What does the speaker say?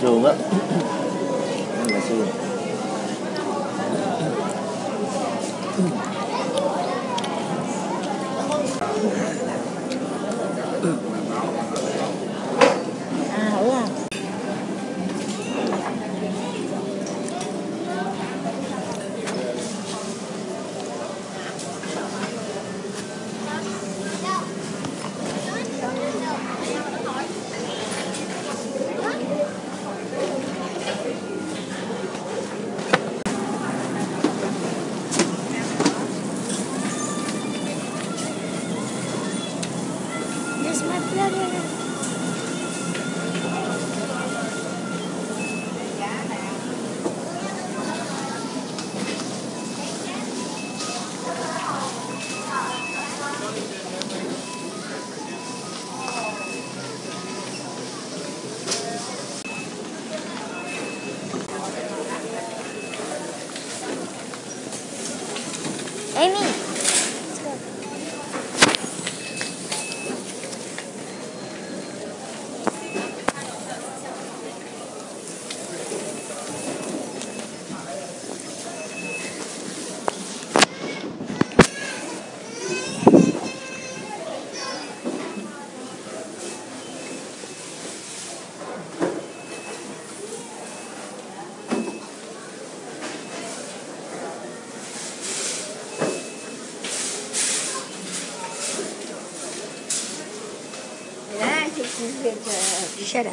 長が、なんかそういう。Where's my brother? Amy. 是不是给这的